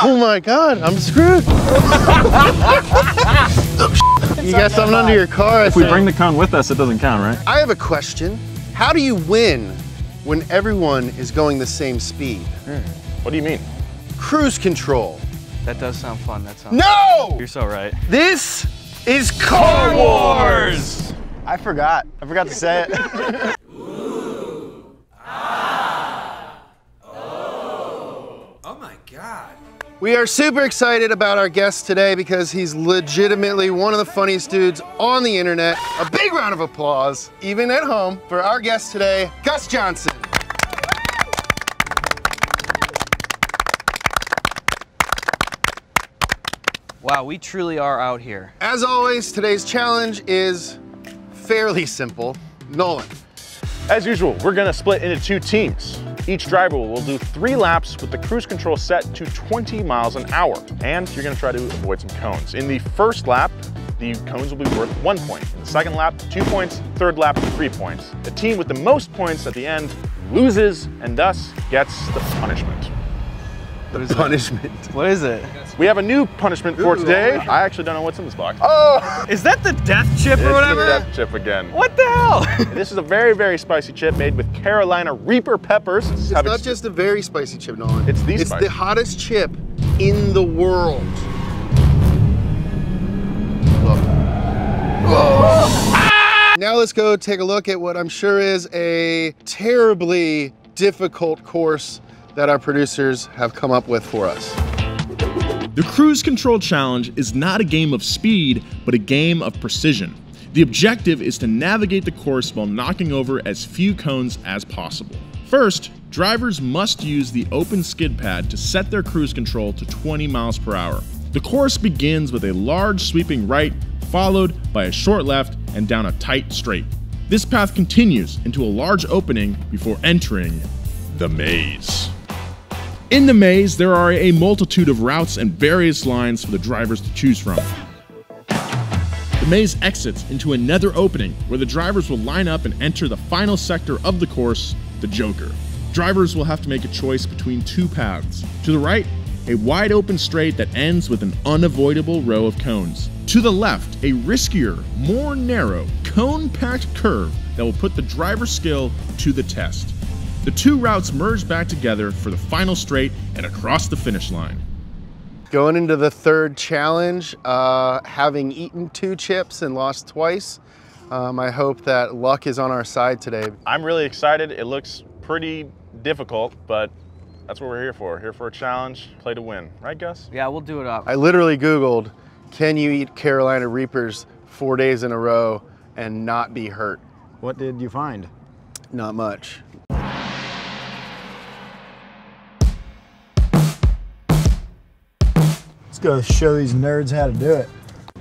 Oh my god, I'm screwed. you got something under your car. If we bring the cone with us, it doesn't count, right? I have a question. How do you win when everyone is going the same speed? Hmm. What do you mean? Cruise control. That does sound fun. That sounds. No! You're so right. This is Car Wars. I forgot. I forgot to say it. Oh my god. We are super excited about our guest today because he's legitimately one of the funniest dudes on the internet. A big round of applause, even at home, for our guest today, Gus Johnson. Wow, we truly are out here. As always, today's challenge is fairly simple. Nolan, As usual, we're gonna split into two teams. Each driver will do three laps with the cruise control set to 20 miles an hour. And you're gonna try to avoid some cones. In the first lap, the cones will be worth one point. In the second lap, two points. Third lap, three points. The team with the most points at the end loses and thus gets the punishment. the punishment. What is it? We have a new punishment for today. I actually don't know what's in this box. Oh! Is that the death chip It's or the whatever? death chip again. What the hell? This is a very, very spicy chip made with Carolina Reaper peppers. It's not just a very spicy chip, Nolan. It's the It's spicy. the hottest chip in the world. Now let's go take a look at what I'm sure is a terribly difficult course that our producers have come up with for us. The Cruise Control Challenge is not a game of speed, but a game of precision. The objective is to navigate the course while knocking over as few cones as possible. First, drivers must use the open skid pad to set their cruise control to 20 miles per hour. The course begins with a large sweeping right, followed by a short left and down a tight straight. This path continues into a large opening before entering the maze. In the maze, there are a multitude of routes and various lines for the drivers to choose from. The maze exits into another opening where the drivers will line up and enter the final sector of the course, the Joker. Drivers will have to make a choice between two paths. To the right, a wide open straight that ends with an unavoidable row of cones. To the left, a riskier, more narrow, cone packed curve that will put the driver's skill to the test. The two routes merge back together for the final straight and across the finish line. Going into the third challenge, uh, having eaten two chips and lost twice, um, I hope that luck is on our side today. I'm really excited. It looks pretty difficult, but that's what we're here for. Here for a challenge, play to win. Right, Gus? Yeah, we'll do it up. I literally Googled, can you eat Carolina Reapers four days in a row and not be hurt? What did you find? Not much. Let's go show these nerds how to do it.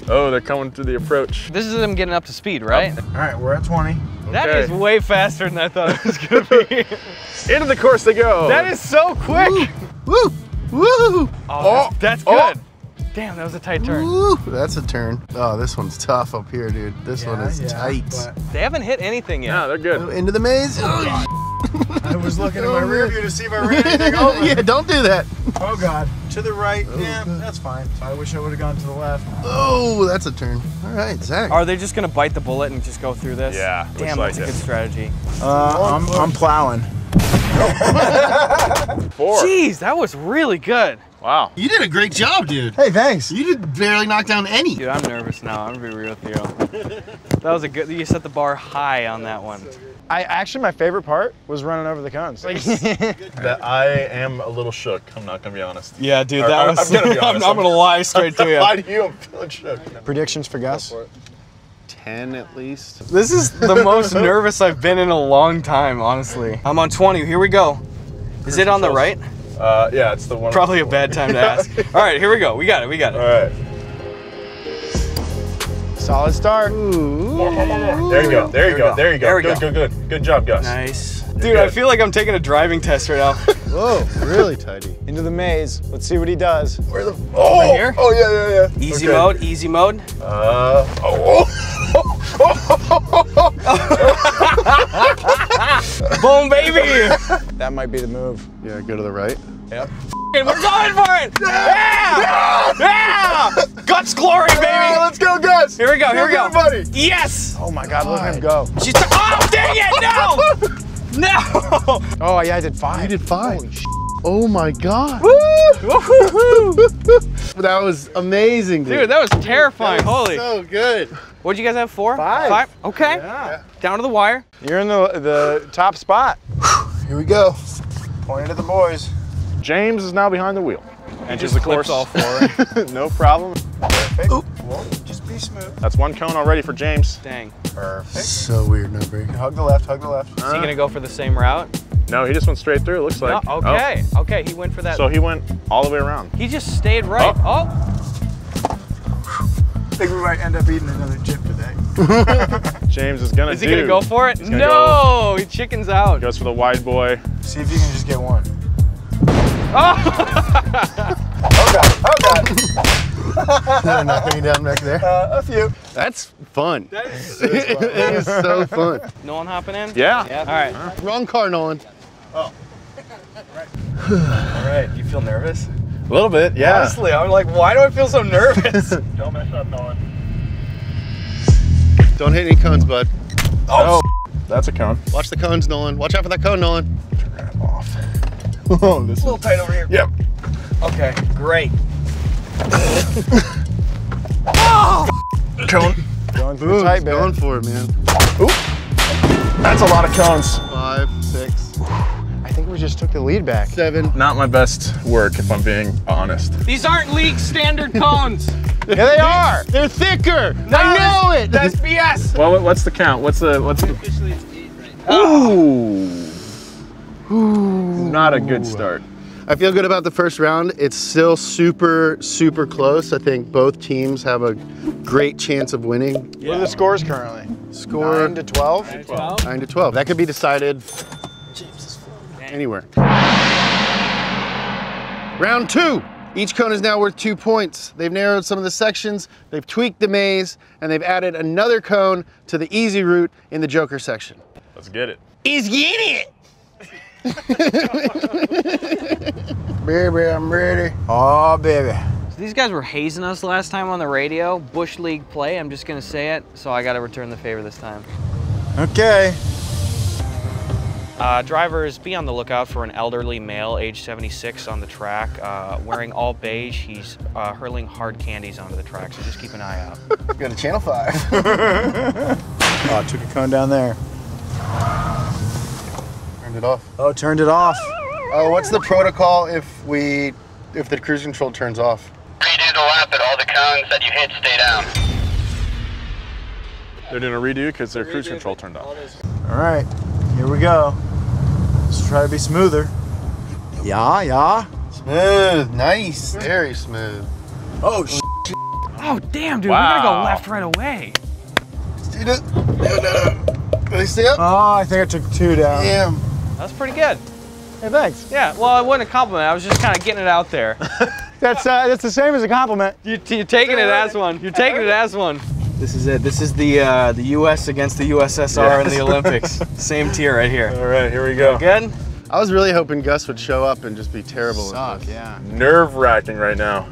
Oh, they're coming through the approach. This is them getting up to speed, right? All right, we're at 20. That Okay. is way faster than I thought it was gonna be. Into the course they go. that is so quick. Woo! Woo! Oh, oh, that's, that's oh. good. Damn, that was a tight turn. Woo! That's a turn. Oh, this one's tough up here, dude. This one is Yeah, tight. but They haven't hit anything yet. No, they're good. Oh, into the maze. Oh, I was looking at my rear view to see if I ran anything over. yeah, don't do that. Oh God. To the right. Yeah, that's fine. I wish I would have gone to the left. Oh, that's a turn. All right, Zach. Are they just gonna bite the bullet and just go through this? Yeah, looks Damn, like that's a it. good strategy. Uh, I'm, I'm plowing. Four. Jeez, that was really good. Wow. You did a great job, dude. Hey, thanks. You did barely knock down any. Dude, I'm nervous now. I'm gonna be real with you. That was a good. You set the bar high on that one. I actually my favorite part was running over the cones. That I am a little shook. I'm not gonna be honest. Yeah, dude, that I- was. I'm gonna be honest. I'm, gonna lie straight to you. Why do you? I'm feeling shook. Predictions for Gus. Ten at least. This is the most nervous I've been in a long time, honestly. I'm on 20. Here we go. Is it on the right? Uh, yeah, it's the one. Probably a bad time to ask. All right, here we go. We got it. We got it. right. Solid start. More, more, more, more. There you go. There you go. There you go. There we good, go. good, good. Good job, Gus. Nice. You're Dude, I feel like I'm taking a driving test right now. Whoa, really tidy. Into the maze. Let's see what he does. Where the? Oh, Right here? oh yeah, yeah, yeah. Easy Okay. mode, easy mode. Uh, oh, Boom, baby. That might be the move. Yeah, go to the right. Yep. We're going for it! Yeah! Yeah! Guts glory, baby! Hey, let's go, Guts! Here we go, here we Go go. buddy. Yes! Oh my God, let him go. She's t- Oh, dang it! No! No! Oh yeah, I did five. You did five. Oh my God. Woo-hoo-hoo. That was amazing, dude. Dude, that was terrifying. Holy. So good. What'd you guys have? Four? Five. Five? Okay. Yeah. Down to the wire. You're in the the top spot. Here we go. Pointing at the boys. James is now behind the wheel. Enters the course. all four. no problem. Perfect. Won't just be smooth. That's one cone already for James. Dang. Perfect. So weird, no break. Hug the left, hug the left. Is he gonna go for the same route? No, he just went straight through, it looks like. No, okay. Oh. Okay, he went for Oh, that. so he went all the way around. he just stayed right. Oh. I think we might end up eating another chip today. James is gonna Is he do- gonna go for it? He's gonna No! He chickens out. Goes for the wide boy. See if you can just get one. Oh! Oh God, oh God. They're knocking me down back there. Uh, a few. That's fun. That is- it is so fun. no one hopping in? Yeah. Yeah. All right. Wrong car, Nolan. Oh. All right, you feel nervous? A little bit, yeah. Honestly, I'm like, why do I feel so nervous? Don't mess up, Nolan. Don't hit any cones, bud. Oh, oh that's a cone. Watch the cones, Nolan. Watch out for that cone, Nolan. Turn off. Oh, this is. a little tight over here. Yep. Okay, great. Cone. Going through Ooh, tight, going for it, man. That's a lot of cones. Five, six, I we just took the lead back. seven. Not my best work, if I'm being honest. These aren't league standard cones. Yeah, they are. They're thicker. I know it. That's BS. Well, what's the count? What's the what's the? Officially, it's eight right now. Ooh. Not a good start. I feel good about the first round. It's still super, super close. I think both teams have a great chance of winning. Yeah. What are the scores currently? Score Nine to twelve. Twelve. 9 to 12. That could be decided anywhere. Round two. Each cone is now worth two points. They've narrowed some of the sections, they've tweaked the maze, and they've added another cone to the easy route in the Joker section. Let's get it. He's getting it! Baby, I'm ready. Oh, baby. So these guys were hazing us last time on the radio. Bush League play. I'm just gonna say it. So I got to return the favor this time. Okay. Uh, drivers, be on the lookout for an elderly male, age 76, on the track, uh, wearing all beige. He's uh, hurling hard candies onto the track, so just keep an eye out. Go to channel 5. Oh, took a cone down there. Turned it off. Oh, turned it off. Oh, what's the protocol if we if the cruise control turns off? Redo the lap and all the cones that you hit stay down. They're doing a redo because their cruise control turned off. All right, here we go. Let's try to be smoother. Yeah, yeah. Smooth, nice, very smooth. Oh, sh- Oh, damn, dude, we gotta go left right away. Stay up. Can I stay up? oh, I think I took two down. Damn. That's pretty good. Hey, thanks. Yeah, well, I wasn't a compliment. I was just kind of getting it out there. That's uh, that's the same as a compliment. you, you're taking it as one. You're taking it as one. This is it. This is the uh, the U.S. against the USSR in the Olympics. Same tier right here. All right, here we go. Again. I was really hoping Gus would show up and just be terrible. with Suck, this. yeah. Nerve wracking right now.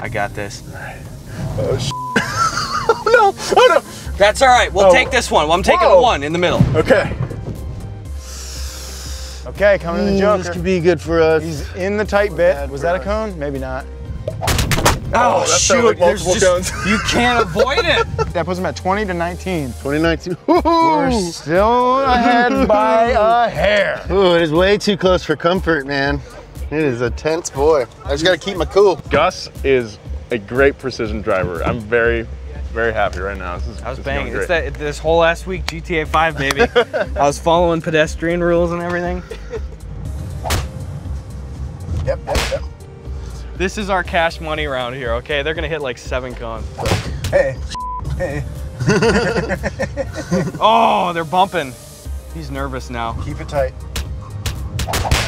I got this. Oh, sh- no, oh no. That's all right. We'll Oh. take this one. I'm taking Whoa. one in the middle. Okay. Okay, coming to the Ooh, Joker. this could be good for us. He's in the tight bit. Was that a cone? Maybe not. Oh, oh, that sounds like multiple cones. you can't avoid it. That puts him at 20 to 19. 2019. We're Ooh. still ahead by a hair. Ooh, it is way too close for comfort, man. It is a tense boy. I just gotta keep my cool. Gus is a great precision driver. I'm very, very happy right now. This is, I was this is banging. It's that this whole last week GTA 5, baby. I was following pedestrian rules and everything. Yep, yep, yep. This is our cash money round here, okay? They're gonna hit like seven cones. Hey, hey, Oh, they're bumping. He's nervous now. keep it tight.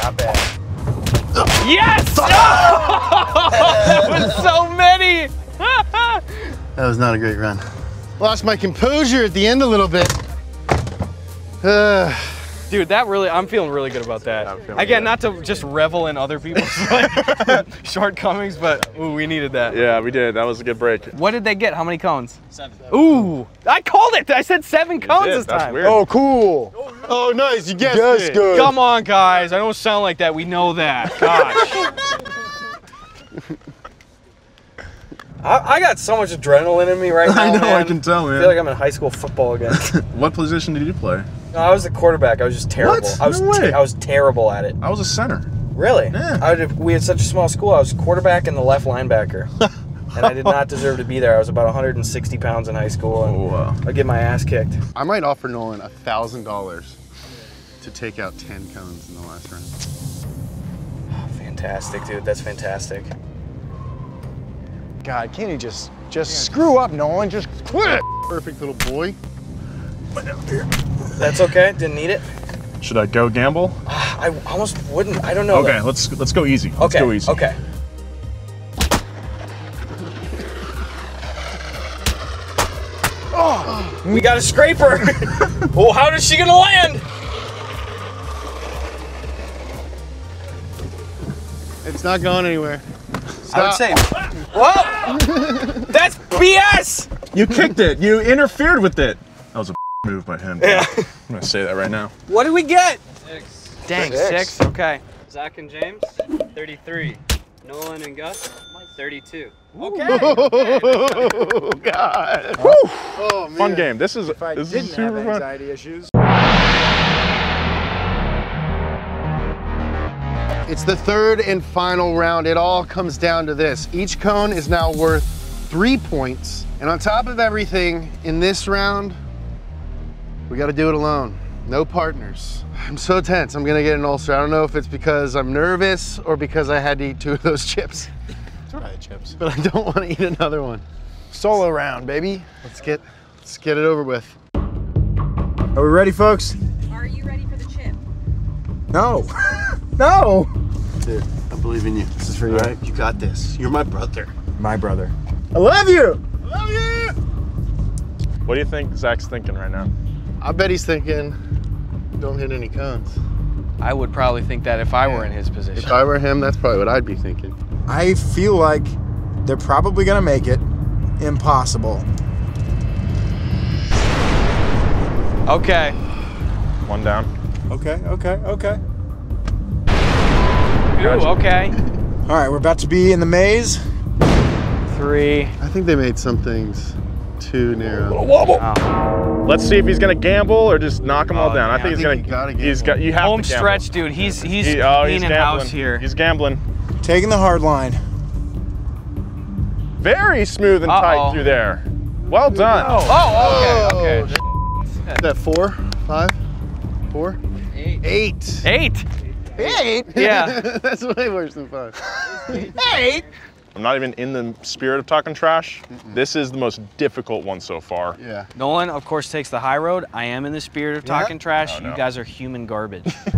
Not bad. Yes! Oh! that was so many! That was not a great run. Lost my composure at the end a little bit. Uh, Dude, that really, I'm feeling really good about that. I'm Again, good. not to just revel in other people's like, shortcomings, but ooh, we needed that. Yeah, we did. That was a good break. What did they get? How many cones? Seven. Ooh, I called it. I said seven cones did. this That's time. weird. Oh, cool. Oh, nice. You guessed Yes, it. good. Come on, guys. I don't sound like that. We know that. Gosh. I, I got so much adrenaline in me right now. I know, I can tell, I feel like I'm in high school football again. What position did you play? No, I was the quarterback. I was just terrible. What? I was No way. I was terrible at it. I was a center. Really? Yeah. I did, we had such a small school. I was quarterback and the left linebacker. and I did not deserve to be there. I was about 160 pounds in high school, and Oh, wow. I'd get my ass kicked. I might offer Nolan a thousand dollars to take out ten cones in the last round. Fantastic, dude. That's fantastic. God, can't he just just screw up, Nolan? Just quit it. Perfect little boy. That's okay. Didn't need it. Should I go gamble? Ah, I almost wouldn't. I don't know. Okay, though. let's let's go easy. Let's Okay. go easy. Okay. Oh, we got a scraper. well, how is she gonna land? It's not going anywhere. I would say. Whoa! That's BS. You kicked it. You interfered with it. That was a move my hand. Yeah. I'm gonna say that right now. What did we get? Six. Dang, Six. six. Okay. Zach and James, 33. Nolan and Gus, 32. Okay. Oh God. Oh man. Fun game. This is If I this didn't is have super fun. issues. It's the third and final round. It all comes down to this. Each cone is now worth three points. And on top of everything, in this round, we got to do it alone. No partners. I'm so tense. I'm going to get an ulcer. I don't know if it's because I'm nervous or because I had to eat two of those chips. Try chips. But I don't want to eat another one. Solo round, baby. Let's get let's get it over with. Are we ready, folks? Are you ready for the chip? No. no. Dude, I believe in you. This is for you. All right, you got this. You're my brother. My brother. I love you. I love you. What do you think Zach's thinking right now? I bet he's thinking, don't hit any cones. I would probably think that if I were in his position. If. I were him, that's probably what I'd be thinking. I feel like they're probably gonna make it. Impossible. Okay. One down. Okay, okay, okay. Ooh, okay. All right, we're about to be in the maze. Three. I think they made some things too narrow. Oh. Let's see if he's gonna gamble or just knock them all Oh, down. I yeah, think I he's think gonna. you gotta He's gamble. got. You have Home to gamble. stretch, dude. He's he's He, oh, he's cleaning gambling. house here. He's gambling. Taking the hard line. Very smooth and Uh-oh. tight through there. Well done. Oh, okay, okay. Oh, Is that four, five, four, Eight. eight? Eight. Eight? Yeah. That's way worse than five. I'm not even in the spirit of talking trash. This is the most difficult one so far. Yeah. Nolan, of course, takes the high road. I am in the spirit of talking trash. Oh, no. You guys are human garbage.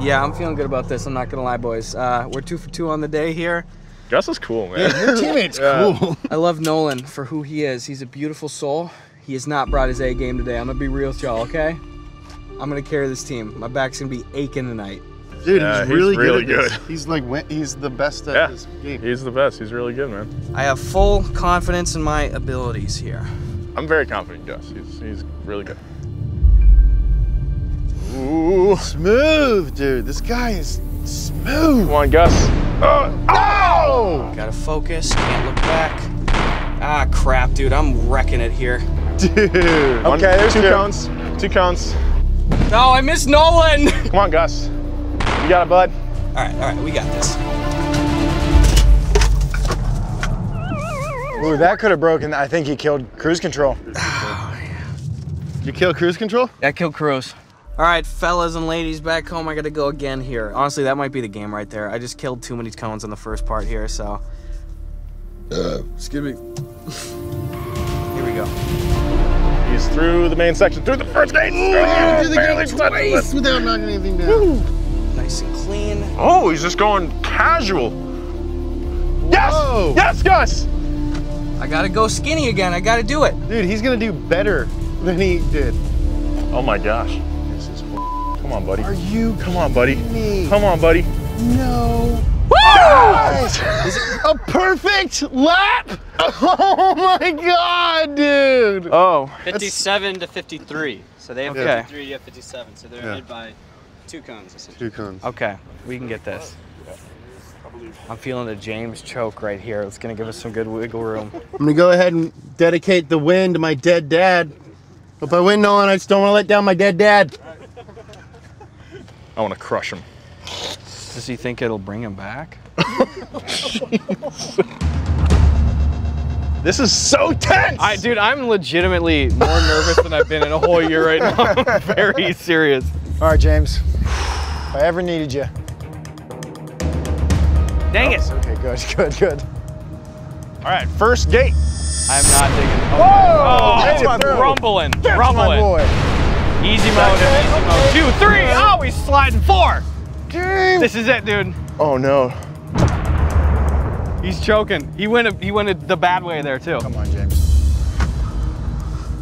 yeah, I'm feeling good about this. I'm not gonna lie, boys. Uh, we're two for two on the day here. Gus is cool, man. Your teammate's Yeah. cool. I love Nolan for who he is. He's a beautiful soul. He has not brought his A game today. I'm gonna be real with y'all, okay? I'm gonna carry this team. My back's gonna be aching tonight. Dude, Yeah, he's he's really, really good. good. He's like, he's the best at Yeah. this game. He's the best. He's really good, man. I have full confidence in my abilities here. I'm very confident, Gus. He's he's really good. Ooh. Smooth, dude. This guy is smooth. Come on, Gus. Uh, oh! Gotta focus, can't look back. Ah, crap, dude. I'm wrecking it here. Dude. One- Okay, there's two two. cones. Two cones. No, I missed Nolan! Come on, Gus. You got it, bud. all right, all right, we got this. Ooh, that could have broken. I think he killed cruise control. You kill cruise control? I killed cruise. All right, fellas and ladies back home, I gotta go again here. Honestly, that might be the game right there. I just killed too many cones on the first part here, so Uh, Excuse me. here we go. He's through the main section, through the first gate. Yeah, Oh, do the barely game twice without knocking anything down. Nice and clean. Oh, he's just going casual. Yes! Whoa. Yes, Gus! I gotta go skinny again. I gotta do it. Dude, he's gonna do better than he did. Oh my gosh. This is Come on, buddy. Are you Come on, buddy. me? Come on, buddy. No. Guys, a perfect lap. Oh my god, dude. Oh, 57 to 53. So they have Okay. 53, you have 57. So they're Yeah. ahead by two cones. Two cones. Okay, we can get this. I'm feeling a James choke right here. It's gonna give us some good wiggle room. I'm gonna go ahead and dedicate the win to my dead dad. If I win, Nolan, I just don't want to let down my dead dad. I want to crush him. Does he think it'll bring him back? This is so tense. I, dude, I'm legitimately more nervous than I've been in a whole year right now. I'm very serious. All right, James. If I ever needed you. Dang oh, it! Okay, good, good, good. All right, first gate. I'm not digging. Oh, Whoa! oh, That's my boy. rumbling, That's rumbling. my boy. Easy mode, easy mode. Two, three. Oh, he's sliding four. James. This is it, dude. Oh no. He's choking. He went. He went the bad way there too. Come on, James.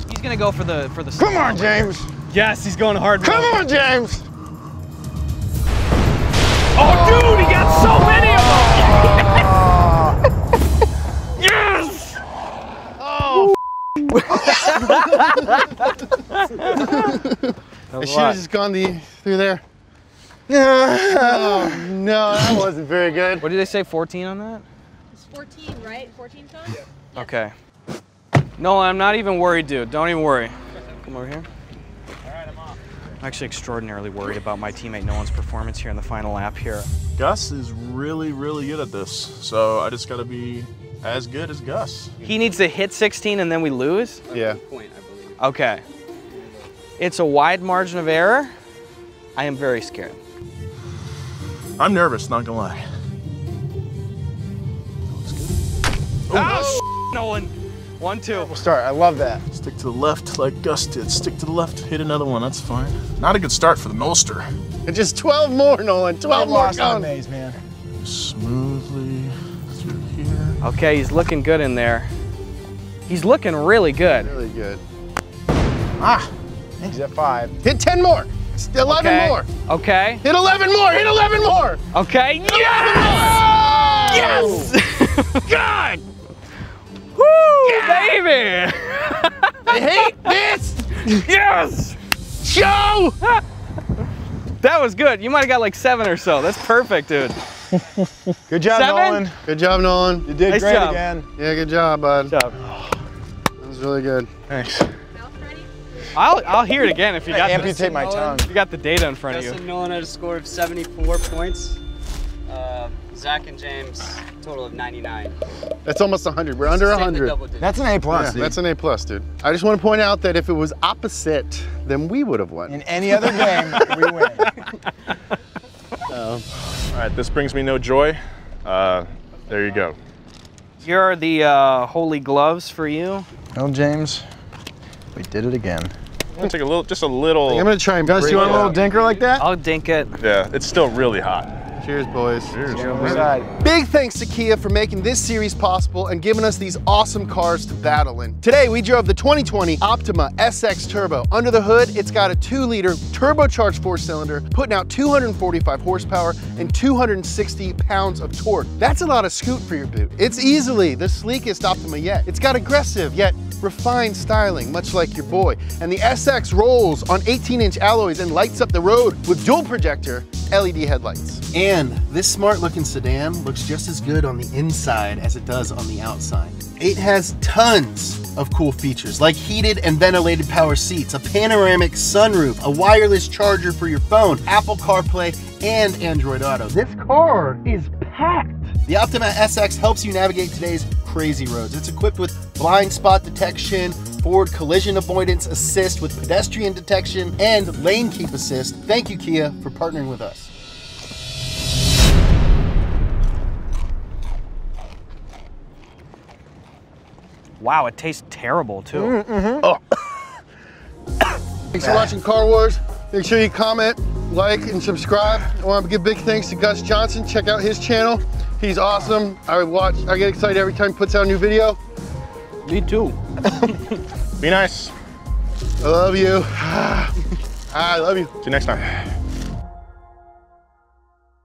He's gonna go for the for the. Come on, James. Yes, he's going hard. Come on, James. Oh, dude, he got so many of them. yes. Oh. I should have just gone the through there. Oh, no, that wasn't very good. What did they say? 14 on that? It's 14, right? 14 cones? Okay. No, I'm not even worried, dude. Don't even worry. Come over here. I'm actually extraordinarily worried about my teammate Nolan's performance here in the final lap here. Gus is really, really good at this. So I just got to be as good as Gus. He needs to hit 16 and then we lose? Yeah. Point, I believe. Okay. It's a wide margin of error. I am very scared. I'm nervous, not gonna lie. Oh, ah, Nolan. One, two. We'll Start. I love that. Stick to the left like Gus did. Stick to the left, hit another one, that's fine. Not a good start for the Molster. And just 12 more, Nolan. 12 I'm more lost on maze, man. Smoothly through here. Okay, he's looking good in there. He's looking really good. Really good. Ah, he's at five. Hit 10 more. It's 11 Okay. more. Okay. Hit 11 more. Hit 11 more. Okay. Yes! Yes! God, Woo, baby! I hate this yes! show. That was good. You might have got like seven or so. That's perfect, dude. Good job, Seven? Nolan. Good job, Nolan. You did Nice great job. again. Yeah, good job, bud. Good job. That was really good. Thanks. I'll, I'll hear it again if you got, the, amputate my tongue. you got the data in front of Justin you. Nolan had a score of 74 points. Uh, Zach and James, total of 99. That's almost 100. We're under Stayed in the 100. That's an A plus. Yeah, dude. that's an A plus, dude. I just want to point out that if it was opposite, then we would have won. In any other game, we win. All right, this brings me no joy. Uh, there you go. Here are the uh, holy gloves for you. Well, James, we did it again. I'm gonna take a little, just a little. I'm gonna try and Gus, you want a little dinker like that? I'll dink it. Yeah, it's still really hot. Cheers, boys. Cheers. side. Big thanks to Kia for making this series possible and giving us these awesome cars to battle in. Today we drove the 2020 Optima SX Turbo. Under the hood, it's got a 2-liter turbocharged four-cylinder, putting out 245 horsepower and 260 pounds of torque. That's a lot of scoot for your boot. It's easily the sleekest Optima yet. It's got aggressive yet refined styling, much like your boy. And the SX rolls on 18-inch alloys and lights up the road with dual projector LED headlights. And this smart looking sedan looks just as good on the inside as it does on the outside. It has tons of cool features like heated and ventilated power seats, a panoramic sunroof, a wireless charger for your phone, Apple CarPlay, and Android Auto. This car is packed. The Optima SX helps you navigate today's crazy roads. It's equipped with blind spot detection, forward collision avoidance assist with pedestrian detection, and lane keep assist. Thank you, Kia, for partnering with us. Wow, it tastes terrible too. Mm. Thanks for watching Car Wars. Make sure you comment, like, and subscribe. I want to give big thanks to Gus Johnson. Check out his channel. He's awesome. I watch, I get excited every time he puts out a new video. Me too. Be nice. I love you. Ah, I love you. See you next time.